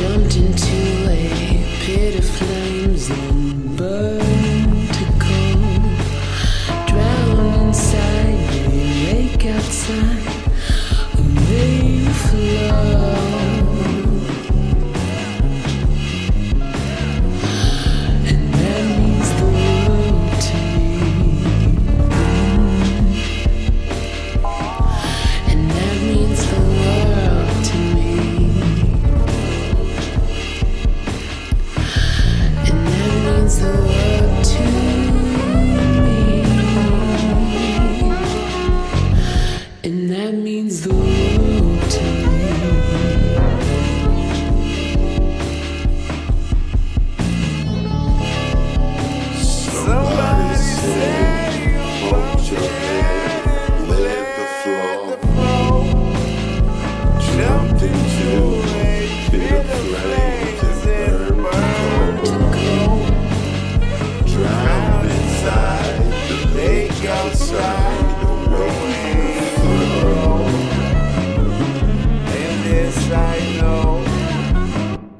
jumped into a pit of flames.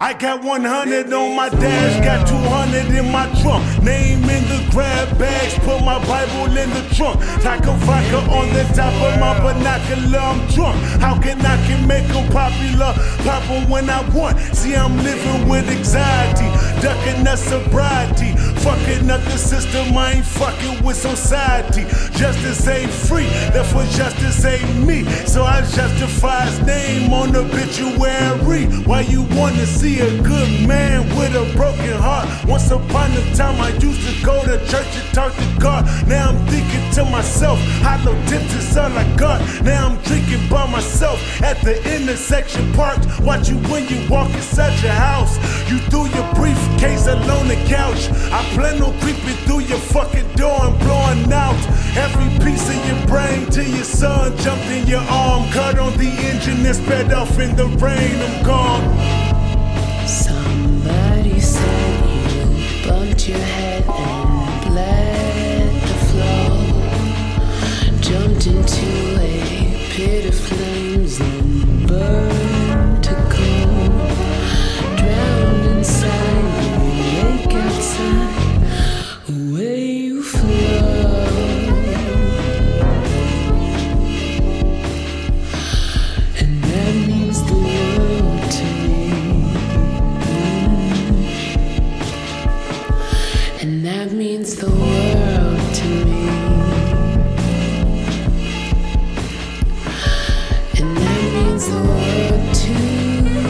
I got 100 on my dash, got 200 in my trunk. Name in grab bags, put my Bible in the trunk. Taco vodka on the top of my binocular, I'm drunk. How can I can make them popular? Pop when I want. See, I'm living with anxiety, ducking the sobriety. Fucking up the system, I ain't fucking with society. Justice ain't free, therefore justice ain't me. So I justify his name on the obituary. Why you wanna see a good man with a broken heart? Once upon a time, I used to go to church and talk to God. Now I'm thinking to myself, hollow tips is all I got. Now I'm drinking by myself at the intersection parked. Watch you when you walk inside a house. Alone the couch. I plan on creeping through your fucking door and blowing out every piece of your brain till your son jumped in your arm. Cut on the engine and sped off in the rain. I'm gone. Somebody said you bumped your head and bled the flow. Jumped into a means the world to me. And that means the world to me.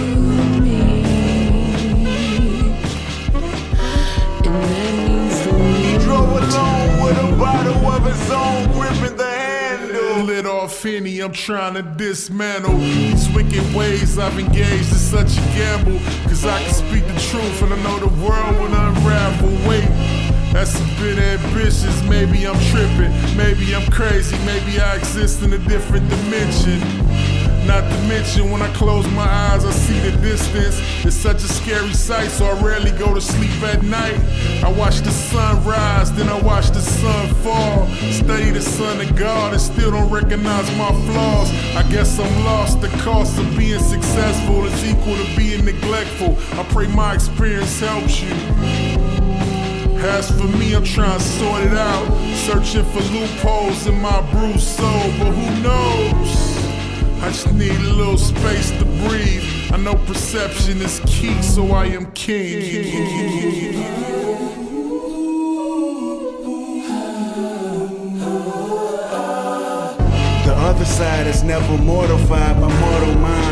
And that means the He world drove along with a bottle of his own, gripping the handle. Lit off Henny, I'm trying to dismantle these wicked ways I've engaged in such a gamble. Cause I can speak the truth and I know the world will unravel. Wait, that's a bit ambitious. Maybe I'm tripping, maybe I'm crazy, maybe I exist in a different dimension. Not to mention, when I close my eyes, I see the distance. It's such a scary sight, so I rarely go to sleep at night. I watch the sun rise, then I watch the sun fall. Study the son of God and still don't recognize my flaws. I guess I'm lost. The cost of being successful is equal to being neglectful. I pray my experience helps you. As for me, I'm trying to sort it out. Searching for loopholes in my bruised soul, but who knows? I just need a little space to breathe. I know perception is key, so I am king. The other side is never mortified by mortal mind.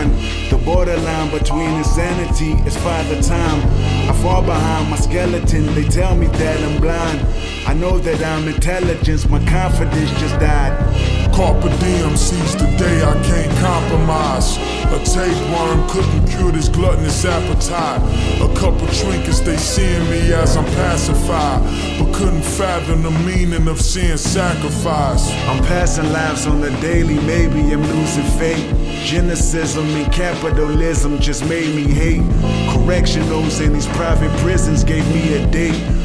Borderline between insanity is father time. I fall behind my skeleton, they tell me that I'm blind. I know that I'm intelligence, my confidence just died. Carpe diem seize the day I can't compromise. A tapeworm couldn't cure this gluttonous appetite. A couple trinkets they seeing me as I'm pacified, but couldn't fathom the meaning of seeing sacrifice. I'm passing lives on the daily, maybe I'm losing faith. Geneticism and capitalism just made me hate. Correctionals in these private prisons gave me a date.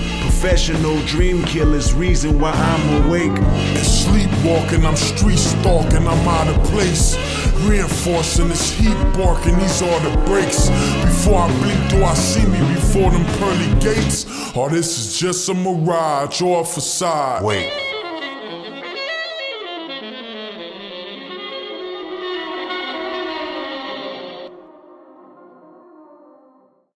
Professional dream killers, reason why I'm awake. And sleepwalking, I'm street stalking, I'm out of place. Reinforcing this heat barking, these are the breaks. Before I blink, do I see me before them pearly gates? Or this is just a mirage or a facade? Wait.